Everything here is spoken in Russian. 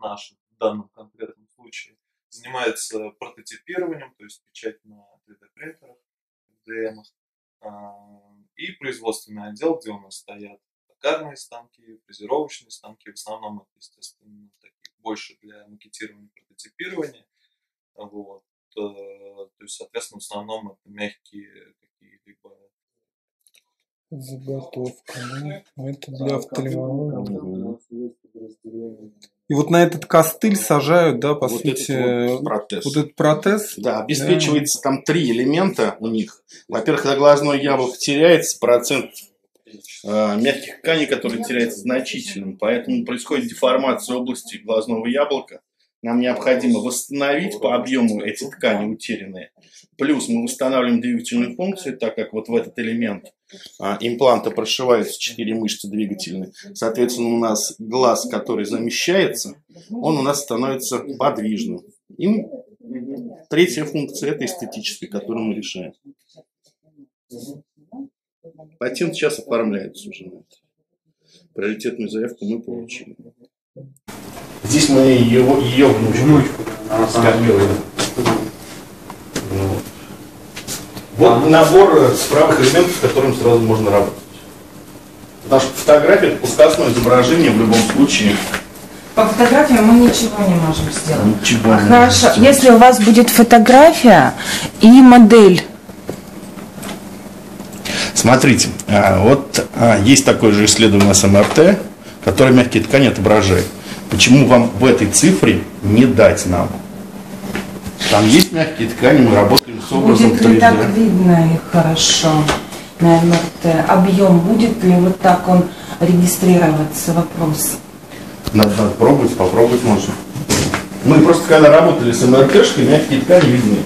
наш в данном конкретном случае, занимается прототипированием, то есть печать на 3D-принтерах, FDM, и производственный отдел, где у нас стоят токарные станки, фрезеровочные станки, в основном это, естественно, такие больше для макетирования, прототипирования. Вот. Э, то есть, соответственно, в основном это мягкие Заготовка, да? Ну, это для офтальмологии. И вот на этот костыль сажают, да, по вот сути, этот вот протез. вот этот протез. Да, обеспечивается там три элемента у них. Во-первых, когда глазное яблоко теряется, процент э, мягких тканей, которые теряется значительным, поэтому происходит деформация области глазного яблока. Нам необходимо восстановить по объему эти ткани утерянные. Плюс мы восстанавливаем двигательную функцию, так как вот в этот элемент а, импланта прошиваются четыре мышцы двигательные. Соответственно, у нас глаз, который замещается, он у нас становится подвижным. И третья функция – это эстетическая, которую мы решаем. Патент сейчас оформляется уже на это. Приоритетную заявку мы получили. Здесь мы его, ее внучку, внучку скопировали. Вот. вот набор справок элементов, с которым сразу можно работать. Потому что фотография это пускасное изображение в любом случае. По фотографии мы ничего не можем сделать. Ничего А не Хорошо, можем сделать. если у вас будет фотография и модель, Смотрите, а, вот а, есть такое же исследование с МРТ, которое мягкие ткани отображает. Почему вам в этой цифре не дать нам? Там есть мягкие ткани, мы работаем с образом будет ли 3D. так видно их хорошо на МРТ? Объем будет ли вот так он регистрироваться? Вопрос. Надо, надо пробовать, попробовать можно. Мы просто когда работали с МРТшкой, мягкие ткани видны.